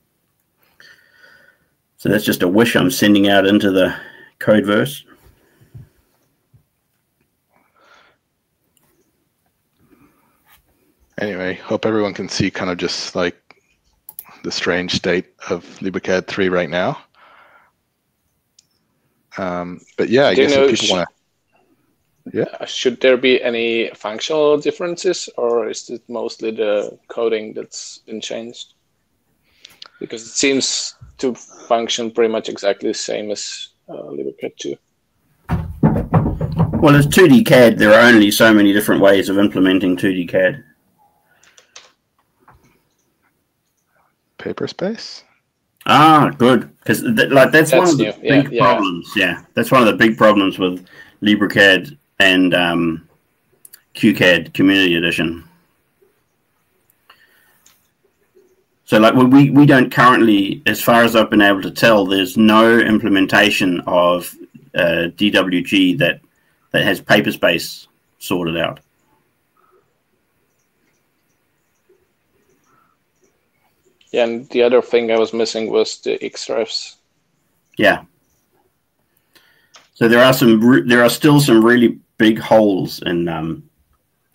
So that's just a wish I'm sending out into the codeverse. Anyway, hope everyone can see kind of just like the strange state of LibreCAD 3 right now. Um, but yeah, I Do guess if people want to. Uh, Should there be any functional differences, or is it mostly the coding that's been changed? Because it seems to function pretty much exactly the same as uh, LibreCAD 2. Well, as 2D CAD, there are only so many different ways of implementing 2D CAD. Paper space? Ah, good, because th- like that's, one of the new. Big yeah. problems. Yeah, that's one of the big problems with LibreCAD and um, QCAD Community Edition. So, like, we- we don't currently, as far as I've been able to tell, there's no implementation of uh, DWG that that has paper space sorted out. Yeah, and the other thing I was missing was the Xrefs. Yeah. So there are some there are still some really big holes in um,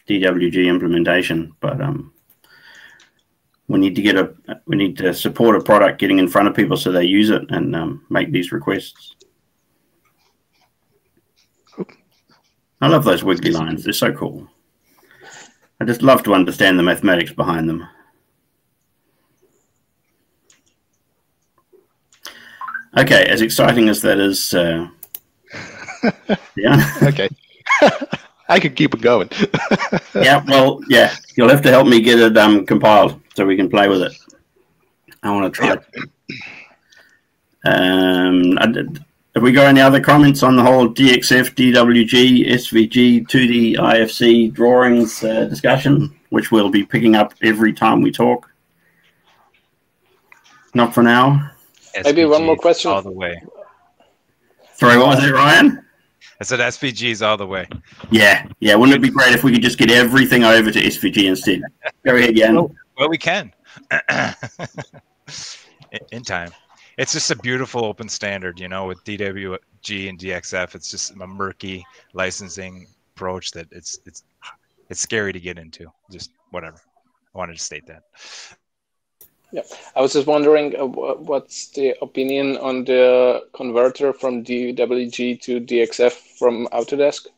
DWG implementation, but um, we need to get a we need to support a product getting in front of people so they use it and um, make these requests. I love those wiggly lines; they're so cool. I just love to understand the mathematics behind them. Okay, as exciting as that is, uh, yeah. okay. I could keep it going. yeah, well, yeah, you'll have to help me get it um, compiled so we can play with it. I want to try. Um, I did, have we got any other comments on the whole DXF, DWG, SVG, 2D, IFC drawings uh, discussion, which we'll be picking up every time we talk? Not for now. Maybe one more question. All the way. Sorry, what was it, Ryan? I said SVG's all the way. Yeah, yeah. Wouldn't it be great if we could just get everything over to SVG instead? Go ahead, Jan. Well, well we can. In time. It's just a beautiful open standard, you know, with DWG and DXF. It's just a murky licensing approach that it's it's it's scary to get into. Just whatever. I wanted to state that. Yeah, I was just wondering uh, what's the opinion on the converter from DWG to DXF from Autodesk,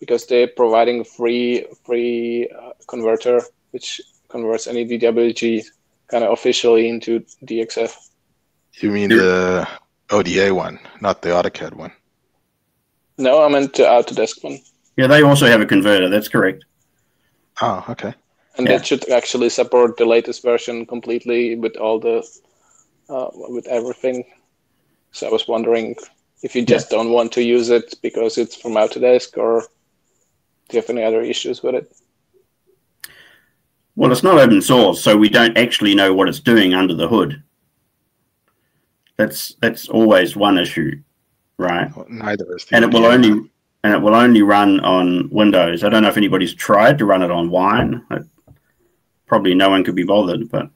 because they're providing free free uh, converter which converts any DWG kind of officially into DXF. You mean the ODA one, not the AutoCAD one? No, I meant the Autodesk one. Yeah, they also have a converter. That's correct. Oh, okay and yeah. that should actually support the latest version completely with all the uh, with everything. So I was wondering if you just yeah. don't want to use it because it's from Autodesk, or do you have any other issues with it? Well, it's not open source, so we don't actually know what it's doing under the hood. That's that's always one issue, right? Well, neither is. and it will only and it will only run on Windows. I don't know if anybody's tried to run it on Wine probably no one could be bothered, but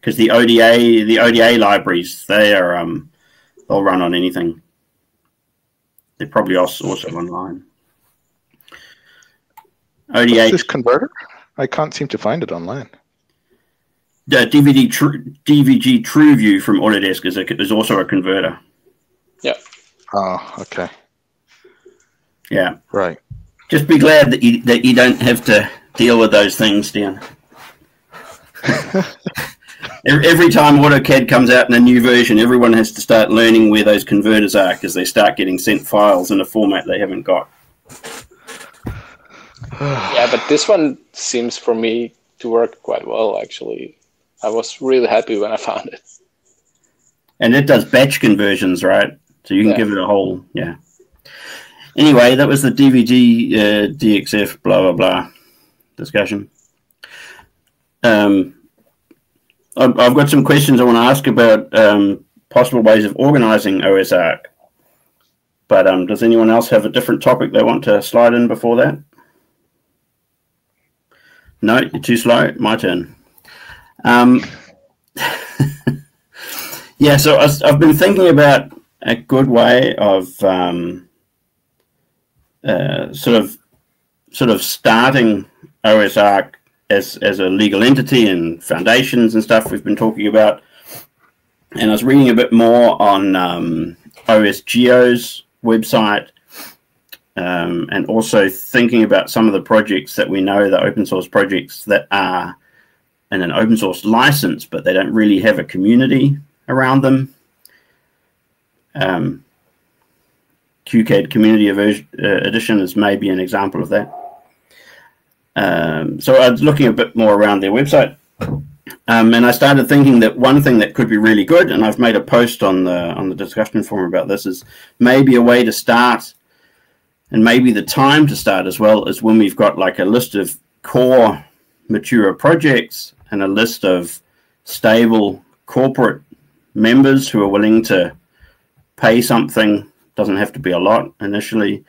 because the ODA the ODA libraries they are um they'll run on anything. They're probably also also online. ODA What's this converter? I can't seem to find it online. The DVD tr- DWG TrueView from Autodesk is, a, is also a converter. Yeah. Oh, okay. Yeah. Right. Just be glad that you that you don't have to deal with those things, Dan. Every time AutoCAD comes out in a new version, everyone has to start learning where those converters are because they start getting sent files in a format they haven't got. yeah, but this one seems for me to work quite well, actually. I was really happy when I found it. And it does batch conversions, right? So you can yeah. give it a whole, yeah. Anyway, that was the DVD uh, DXF blah blah blah discussion. Um, I've, I've got some questions I want to ask about um, possible ways of organizing OSArch. But um, does anyone else have a different topic they want to slide in before that? No, you're too slow. My turn. Um, yeah, so I've been thinking about a good way of um, uh, sort of sort of starting OSArch as as a legal entity and foundations and stuff we've been talking about. And I was reading a bit more on um, OSGeo's website, um, and also thinking about some of the projects that we know, the open source projects that are in an open source license, but they don't really have a community around them. Um, QCAD Community uh, Edition is maybe an example of that. Um, so I was looking a bit more around their website, um, and I started thinking that one thing that could be really good, and I've made a post on the on the discussion forum about this, is maybe a way to start, and maybe the time to start as well is when we've got like a list of core mature projects and a list of stable corporate members who are willing to pay something. Doesn't have to be a lot initially.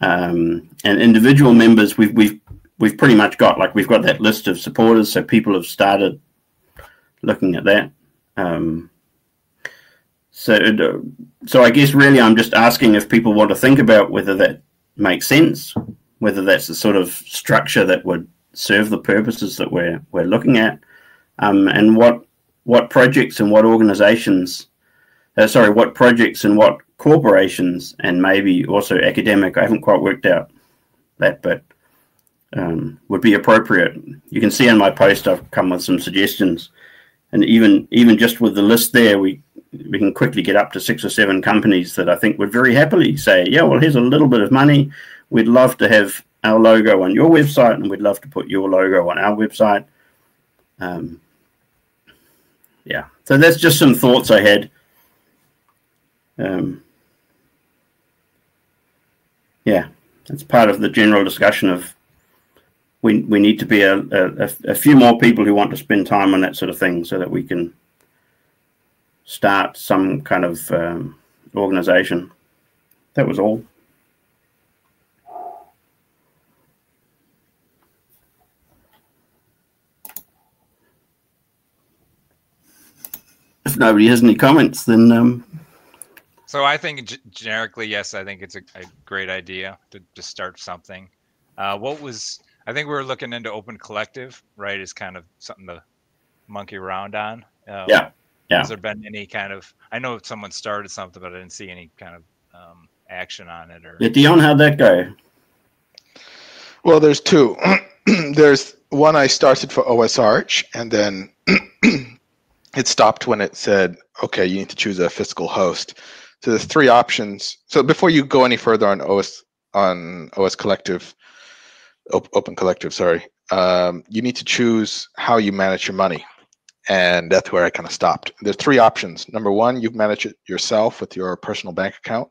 Um, and individual members, we've we've we've pretty much got like we've got that list of supporters, so people have started looking at that. Um, so, so I guess really I'm just asking if people want to think about whether that makes sense, whether that's the sort of structure that would serve the purposes that we're we're looking at, um, and what what projects and what organizations, uh, sorry, what projects and what corporations, and maybe also academic. I haven't quite worked out that, but um, would be appropriate. You can see in my post I've come with some suggestions, and even even just with the list there, we we can quickly get up to six or seven companies that I think would very happily say, yeah, well, here's a little bit of money. We'd love to have our logo on your website, and we'd love to put your logo on our website. Um, yeah, so that's just some thoughts I had. Um, yeah, it's part of the general discussion of we we need to be a, a, a few more people who want to spend time on that sort of thing, so that we can start some kind of um, organization. That was all. If nobody has any comments, then um, So I think generically, yes, I think it's a, a great idea to, to start something. Uh, what was I think we were looking into Open Collective, right? Is kind of something to monkey around on. Um, Yeah, yeah. Has there been any kind of? I know someone started something, but I didn't see any kind of um, action on it. Or yeah, Dion, how'd that go? Well, there's two. there's one I started for OS Arch, and then it stopped when it said, "Okay, you need to choose a fiscal host." So there's three options. So before you go any further on OS on OS Collective, Op- Open Collective, sorry, um, you need to choose how you manage your money, and that's where I kind of stopped. There's three options. Number one, you manage it yourself with your personal bank account.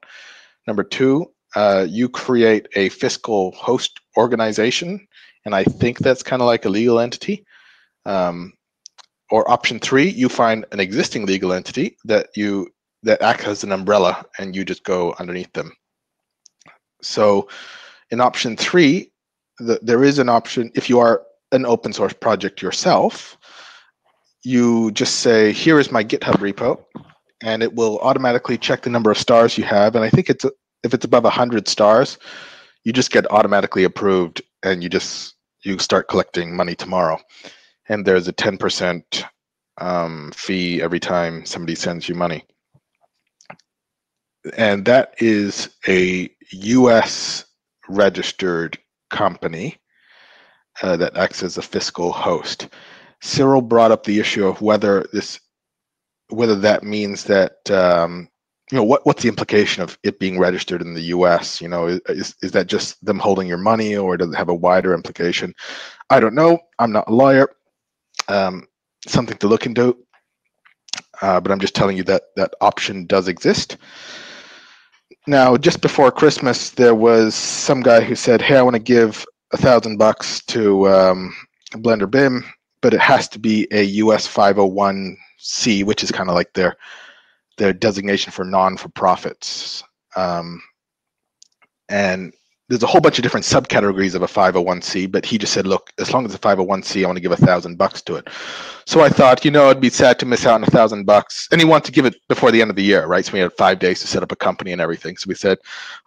Number two, uh, you create a fiscal host organization, and I think that's kind of like a legal entity. Um, or option three, you find an existing legal entity that you that acts as an umbrella, and you just go underneath them. So, in option three, the, there is an option if you are an open source project yourself, you just say, "Here is my GitHub repo," and it will automatically check the number of stars you have. And I think it's if it's above hundred stars, you just get automatically approved, and you just you start collecting money tomorrow. And there's a ten percent um, fee every time somebody sends you money, and that is a U.S. registered company uh, that acts as a fiscal host. Cyril brought up the issue of whether this, whether that means that um, you know what what's the implication of it being registered in the U.S. You know, is is that just them holding your money, or does it have a wider implication? I don't know. I'm not a lawyer. Um, something to look into. Uh, but I'm just telling you that that option does exist. Now, just before Christmas, there was some guy who said, "Hey, I want to give a thousand bucks to um, Blender BIM, but it has to be a US 501c, which is kind of like their their designation for non-for-profits." Um, and there's a whole bunch of different subcategories of a 501c, but he just said, "Look, as long as it's a 501c, I want to give a thousand bucks to it." So I thought, you know, it'd be sad to miss out on a thousand bucks, and he wanted to give it before the end of the year, right? So we had five days to set up a company and everything. So we said,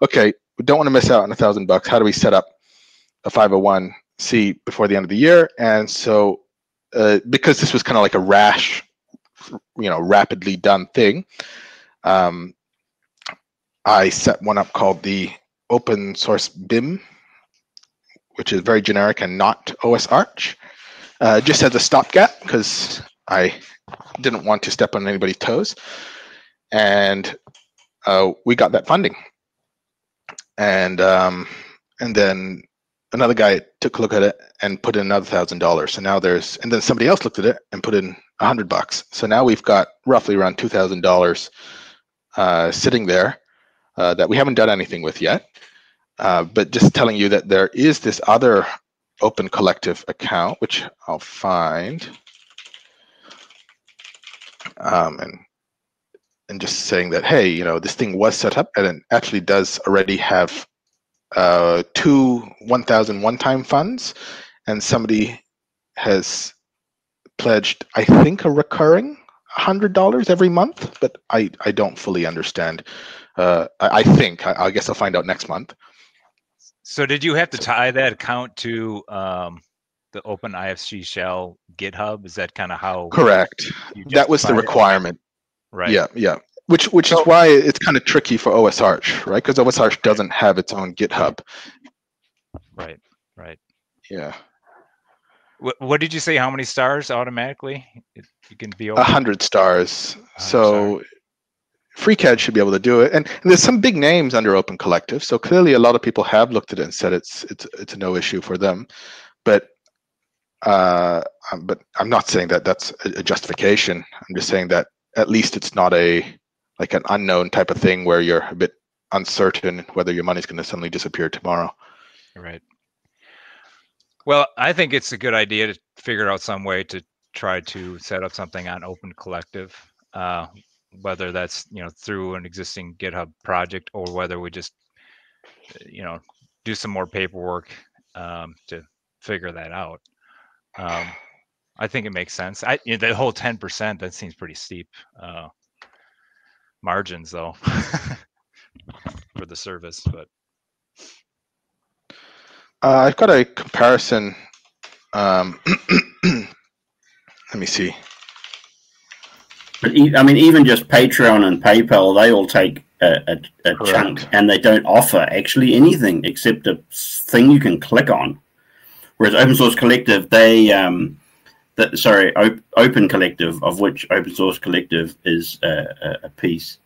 "Okay, we don't want to miss out on a thousand bucks. How do we set up a 501c before the end of the year?" And so, uh, because this was kind of like a rash, you know, rapidly done thing, um, I set one up called the open source BIM, which is very generic and not OS Arch, uh, just as a stopgap because I didn't want to step on anybody's toes. And uh, we got that funding. And um, and then another guy took a look at it and put in another thousand dollars. So now there's and then somebody else looked at it and put in a hundred bucks. So now we've got roughly around two thousand dollars uh, sitting there uh, that we haven't done anything with yet. Uh, but just telling you that there is this other open collective account, which I'll find. Um, and and just saying that, hey, you know, this thing was set up and it actually does already have uh, two 1,000 one-time funds, and somebody has pledged, I think, a recurring $100 every month, but I, I don't fully understand. Uh, I, I think, I, I guess I'll find out next month. So did you have to tie that account to um, the Open IFC shell GitHub? Is that kind of how? Correct. That was the justify it? requirement. Right. Yeah, yeah. Which which is why it's kind of tricky for OS Arch, right? Because OS Arch doesn't have its own GitHub. Right. Right. Yeah, What, what did you say? How many stars automatically? It- You can be a hundred stars. 100 So FreeCAD should be able to do it, and, and there's some big names under Open Collective. So clearly, a lot of people have looked at it and said it's it's it's no issue for them. But uh, um, but I'm not saying that that's a, a justification. I'm just saying that at least it's not a like an unknown type of thing where you're a bit uncertain whether your money's going to suddenly disappear tomorrow. Right. Well, I think it's a good idea to figure out some way to try to set up something on Open Collective, uh, whether that's you know through an existing GitHub project or whether we just uh, you know do some more paperwork um, to figure that out. Um, I think it makes sense. I you know, the whole ten percent that seems pretty steep uh, margins though for the service, but Uh, I've got a comparison. Um, let me see. But I mean, even just Patreon and PayPal, they all take a, a, a chunk, and they don't offer actually anything except a thing you can click on. Whereas Open Source Collective, they um, that sorry, op- Open Collective, of which Open Source Collective is a, a, a piece.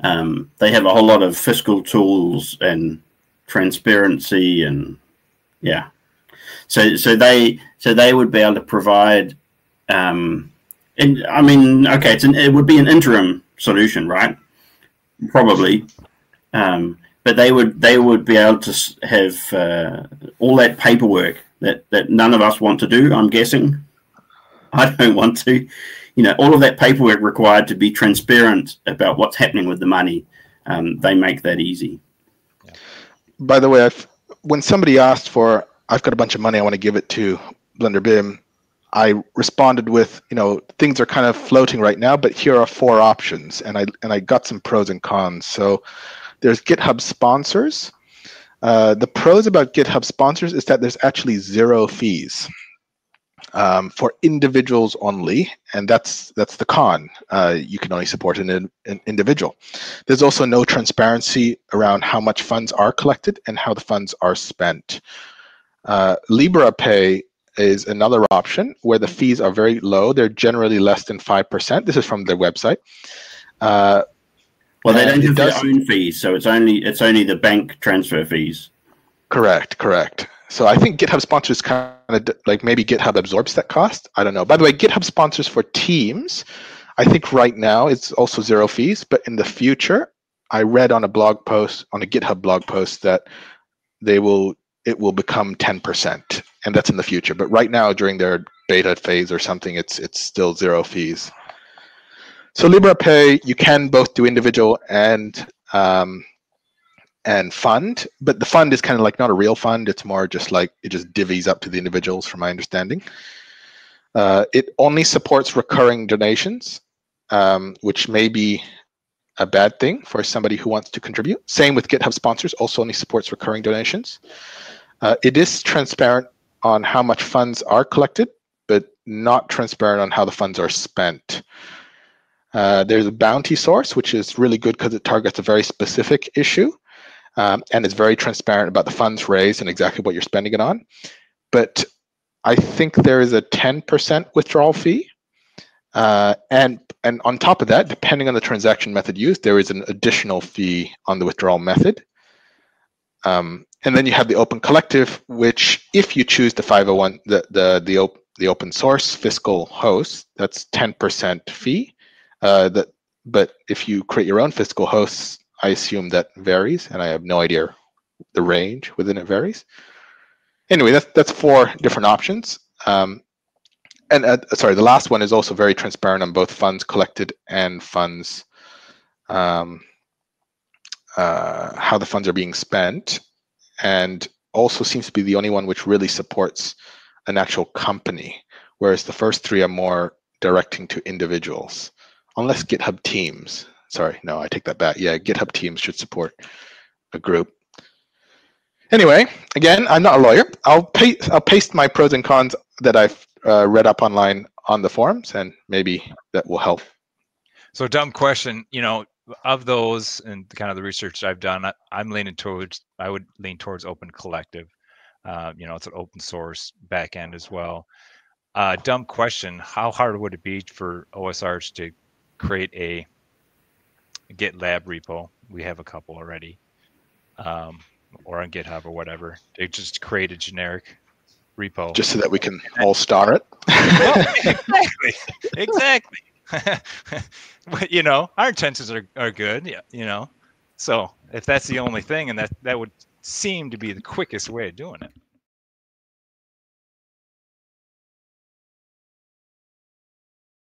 Um, they have a whole lot of fiscal tools and transparency, and yeah. So so they so they would be able to provide. Um, and I mean, okay, it's an, it would be an interim solution, right? Probably, um, but they would they would be able to have uh, all that paperwork that that none of us want to do. I'm guessing. I don't want to. You know, all of that paperwork required to be transparent about what's happening with the money. Um, they make that easy. By the way, I've, when somebody asked for, I've got a bunch of money, I want to give it to Blender BIM, I responded with, you know, things are kind of floating right now, but here are four options, and I and I got some pros and cons. So there's GitHub sponsors. Uh, the pros about GitHub sponsors is that there's actually zero fees um, for individuals only, and that's that's the con. Uh, you can only support an, an individual. There's also no transparency around how much funds are collected and how the funds are spent. Uh, Liberapay is another option where the fees are very low. They're generally less than 5%. This is from their website. Uh, Well, they don't it have their own fees, so it's only it's only the bank transfer fees. correct, correct. So I think GitHub sponsors kind of like maybe GitHub absorbs that cost. I don't know. By the way, GitHub sponsors for teams, I think right now it's also zero fees, but in the future, I read on a blog post, on a GitHub blog post that they will it will become 10% and that's in the future but right now during their beta phase or something it's it's still zero fees so Liberapay you can both do individual and um, and fund but the fund is kind of like not a real fund it's more just like it just divvies up to the individuals from my understanding uh, it only supports recurring donations um, which may be a bad thing for somebody who wants to contribute. Same with GitHub sponsors, also only supports recurring donations. Uh, it is transparent on how much funds are collected, but not transparent on how the funds are spent. Uh, there's a Bountysource, which is really good because it targets a very specific issue um, and is very transparent about the funds raised and exactly what you're spending it on. But I think there is a 10% withdrawal fee. Uh, and and on top of that, depending on the transaction method used, there is an additional fee on the withdrawal method. Um, and then you have the open collective, which if you choose the 501, the the the, op- the open source fiscal host, that's 10% fee. Uh, that, but if you create your own fiscal hosts, I assume that varies, and I have no idea the range within it varies. Anyway, that's that's four different options. Um, and uh, sorry, the last one is also very transparent on both funds collected and funds, um, uh, how the funds are being spent, and also seems to be the only one which really supports an actual company, whereas the first three are more directing to individuals, unless GitHub Teams. Sorry, no, I take that back. Yeah, GitHub Teams should support a group. Anyway, again, I'm not a lawyer. I'll paste I'll paste my pros and cons that I've uh, read up online on the forums, and maybe that will help. So dumb question, you know, of those and kind of the research I've done, I, I'm leaning towards I would lean towards Open Collective. Uh, you know, it's an open source backend as well. Uh, dumb question: How hard would it be for OSArch to create a GitLab repo? We have a couple already, um, or on GitHub or whatever. They just create a generic repo. Just so that we can all star it. Well, exactly, exactly. but you know, our intentions are, are good. Yeah, you know. So if that's the only thing, and that that would seem to be the quickest way of doing it.